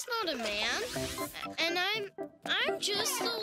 he's not a man. And I'm I'm just a